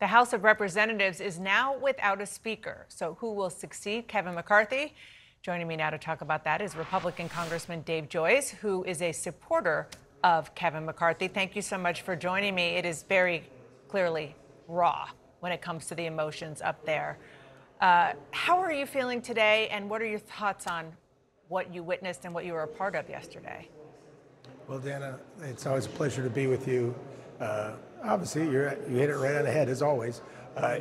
The House of Representatives is now without a speaker. So, who will succeed Kevin McCarthy? Joining me now to talk about that is Republican Congressman Dave Joyce, who is a supporter of Kevin McCarthy. Thank you so much for joining me. It is very clearly raw when it comes to the emotions up there. Uh, how are you feeling today, and what are your thoughts on what you witnessed and what you were a part of yesterday? Well, Dana, it's always a pleasure to be with you. Uh, obviously, you hit it right on the head, as always. Uh,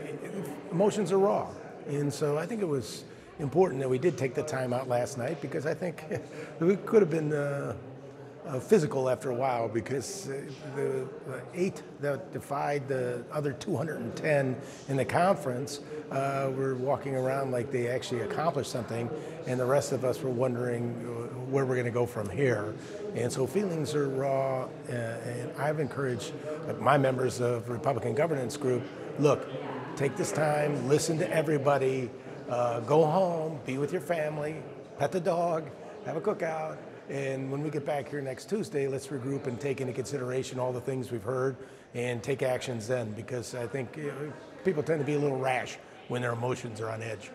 emotions are raw. And so I think it was important that we did take the time out last night because I think we could have been uh, uh, physical after a while because uh, the, eight that defied the other 210 in the conference uh, were walking around like they actually accomplished something, and the rest of us were wondering uh, where we're going to go from here. And so feelings are raw, and I've encouraged my members of Republican Governance Group, look, take this time, listen to everybody, go home, be with your family, pet the dog, have a cookout, and when we get back here next Tuesday, let's regroup and take into consideration all the things we've heard and take actions then because I think you know, people tend to be a little rash when their emotions are on edge.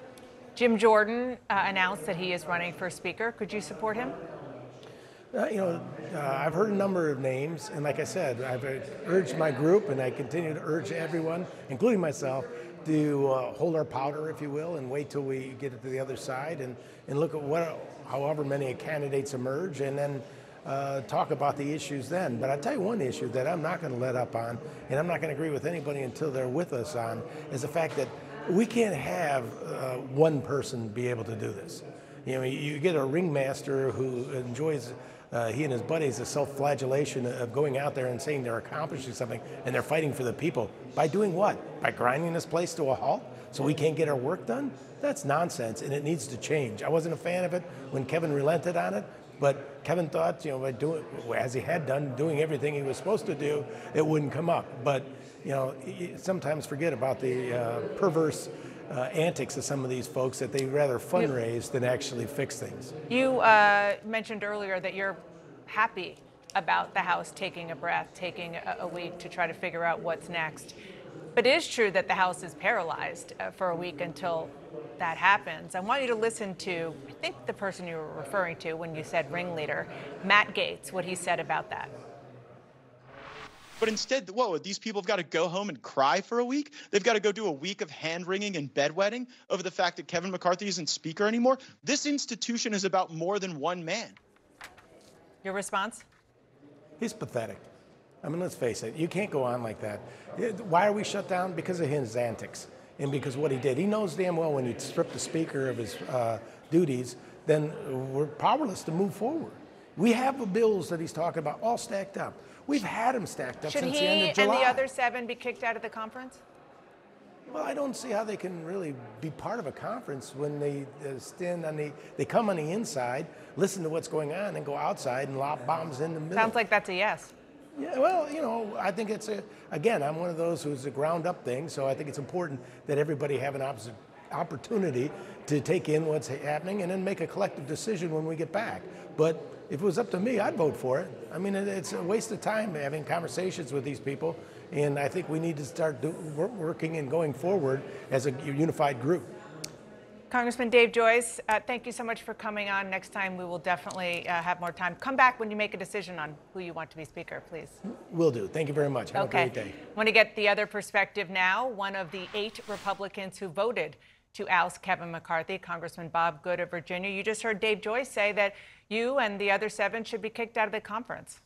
Jim Jordan uh, announced that he is running for Speaker. Could you support him? Uh, you know, uh, I've heard a number of names, and like I said, I've urged my group, and I continue to urge everyone, including myself, to uh, hold our powder, if you will, and wait till we get it to the other side and, and look at what however many candidates emerge, and then uh, talk about the issues then. But I'll tell you one issue that I'm not going to let up on, and I'm not going to agree with anybody until they're with us on, is the fact that we can't have uh, one person be able to do this. You know, you get a ringmaster who enjoys uh, he and his buddies the self-flagellation of going out there and saying they're accomplishing something and they're fighting for the people by doing what? By grinding this place to a halt so we can't get our work done? That's nonsense, and it needs to change. I wasn't a fan of it when Kevin relented on it, but Kevin thought, you know, by doing as he had done, doing everything he was supposed to do, it wouldn't come up. But you know, sometimes forget about the uh, perverse uh, antics of some of these folks that they rather fundraise than actually fix things. You uh, mentioned earlier that you're happy about the House taking a breath, taking a, a week to try to figure out what's next. But it is true that the House is paralyzed uh, for a week until that happens. I want you to listen to, I think, the person you were referring to when you said ringleader, Matt Gaetz, what he said about that. But instead, whoa, these people have got to go home and cry for a week. They've got to go do a week of hand wringing and bedwetting over the fact that Kevin McCarthy isn't speaker anymore. This institution is about more than one man. Your response? He's pathetic. I mean, let's face it, you can't go on like that. Why are we shut down? Because of his antics and because what he did. He knows damn well when you strip the speaker of his uh, duties, then we're powerless to move forward. We have the bills that he's talking about all stacked up. We've had them stacked up Should since the end of July. Should he and the other seven be kicked out of the conference? Well, I don't see how they can really be part of a conference when they uh, stand on the, they come on the inside, listen to what's going on, and go outside and lob bombs in the middle. Sounds like that's a yes. Yeah, well, you know, I think it's a, again, I'm one of those who's a ground up thing, so I think it's important that everybody have an opportunity to take in what's happening and then make a collective decision when we get back. But if it was up to me, I'd vote for it. I mean, it's a waste of time having conversations with these people, and I think we need to start do, working and going forward as a unified group. Congressman Dave Joyce, uh, thank you so much for coming on. Next time we will definitely uh, have more time. Come back when you make a decision on who you want to be Speaker, please. Will do. Thank you very much. Have okay. a great day. I want to get the other perspective now. One of the eight Republicans who voted to oust Kevin McCarthy, Congressman Bob Good of Virginia. You just heard Dave Joyce say that you and the other seven should be kicked out of the conference.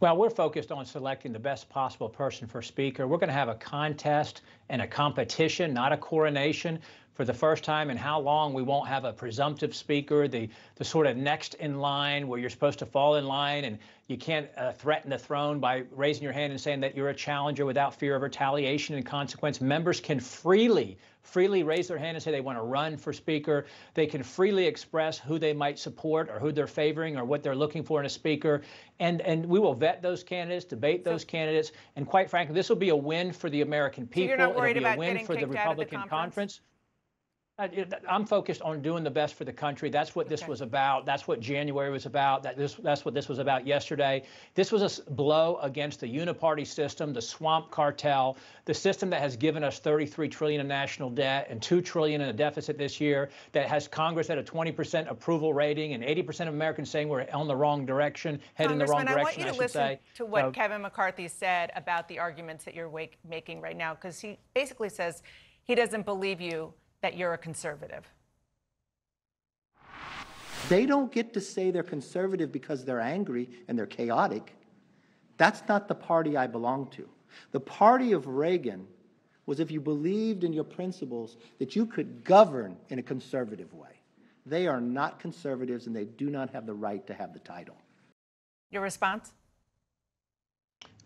Well, we're focused on selecting the best possible person for Speaker. We're going to have a contest and a competition, not a coronation. For the first time in how long we won't have a presumptive speaker, the, the sort of next in line where you're supposed to fall in line and you can't uh, threaten the throne by raising your hand and saying that you're a challenger without fear of retaliation and consequence. Members can freely freely raise their hand and say they want to run for speaker. They can freely express who they might support or who they're favoring or what they're looking for in a speaker. And, and we will vet those candidates, debate those so, candidates. And quite frankly, this will be a win for the American people. So you're not worried It'll be about a win for the Republican the conference? conference. I- I'm focused on doing the best for the country. That's what this Okay. was about. That's what January was about. That this, that's what this was about yesterday. This was a blow against the uniparty system, the swamp cartel, the system that has given us 33 trillion in national debt and 2 trillion in a deficit this year. That has Congress at a 20% approval rating and 80% of Americans saying we're on the wrong direction, heading the wrong Congressman, I want you to listen say. to what So- Kevin McCarthy said about the arguments that you're wake, making right now, because he basically says he doesn't believe you that you're a conservative. They don't get to say they're conservative because they're angry and they're chaotic. That's not the party I belong to. The party of Reagan was if you believed in your principles that you could govern in a conservative way. They are not conservatives and they do not have the right to have the title. Your response?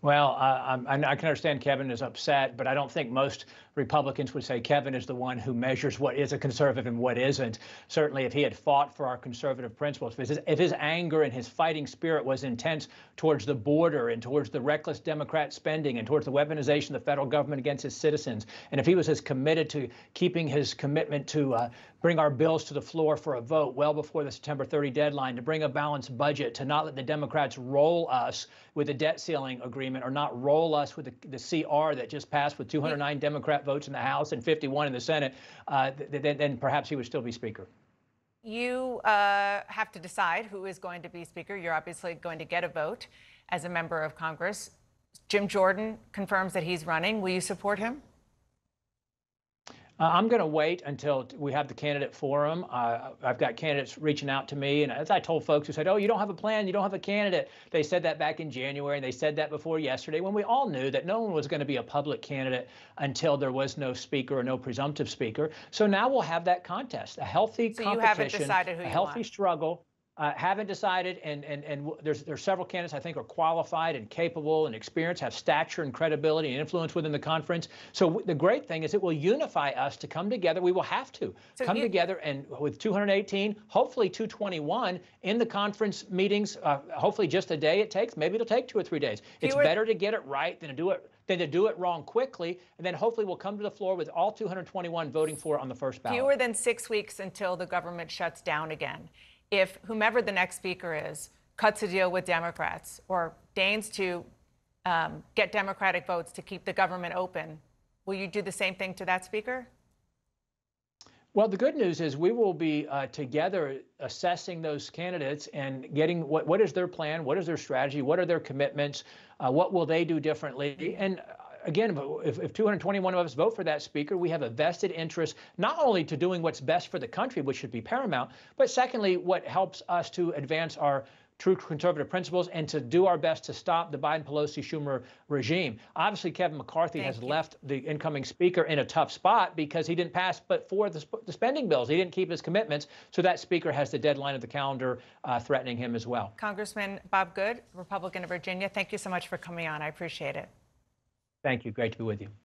Well, I'm- I can understand Kevin is upset, but I don't think most Republicans would say Kevin is the one who measures what is a conservative and what isn't. Certainly, if he had fought for our conservative principles, if his, if his anger and his fighting spirit was intense towards the border and towards the reckless Democrat spending and towards the weaponization of the federal government against its citizens, and if he was as committed to keeping his commitment to uh, bring our bills to the floor for a vote well before the September 30 deadline, to bring a balanced budget, to not let the Democrats roll us with a debt ceiling agreement or not roll us with the, the CR that just passed with 209 Democrat votes in the House and 51 in the Senate, uh, th- th- then perhaps he would still be Speaker. You uh, have to decide who is going to be Speaker. You're obviously going to get a vote as a member of Congress. Jim Jordan confirms that he's running. Will you support him? Uh, I'm going to wait until we have the candidate forum. Uh, I've got candidates reaching out to me, and as I told folks who said, "Oh, you don't have a plan, you don't have a candidate," they said that back in January, and they said that before yesterday, when we all knew that no one was going to be a public candidate until there was no speaker or no presumptive speaker. So now we'll have that contest, a healthy So you competition, haven't decided who a you healthy want? struggle. Uh, haven't decided, and and and there's there's several candidates I think are qualified and capable and experienced, have stature and credibility and influence within the conference. So w- the great thing is it will unify us to come together. We will have to So come you- together and with 218, hopefully 221 in the conference meetings. Uh, hopefully just a day it takes. Maybe it'll take two or three days. It's Fewer- better to get it right than to do it than to do it wrong quickly, and then hopefully we'll come to the floor with all 221 voting for it on the first ballot. Fewer than six weeks until the government shuts down again. If whomever the next speaker is cuts a deal with Democrats or deigns to um, get Democratic votes to keep the government open, will you do the same thing to that speaker? Well, the good news is we will be uh, together assessing those candidates and getting what, what is their plan, what is their strategy, what are their commitments, uh, what will they do differently. And again, if, if 221 of us vote for that speaker, we have a vested interest not only to doing what's best for the country, which should be paramount, but secondly, what helps us to advance our true conservative principles and to do our best to stop the Biden Pelosi Schumer regime. Obviously, Kevin McCarthy has you. left the incoming speaker in a tough spot because he didn't pass but for the, sp- the spending bills. He didn't keep his commitments. So that speaker has the deadline of the calendar uh, threatening him as well. Congressman Bob Good, Republican of Virginia, thank you so much for coming on. I appreciate it. Thank you. Great to be with you.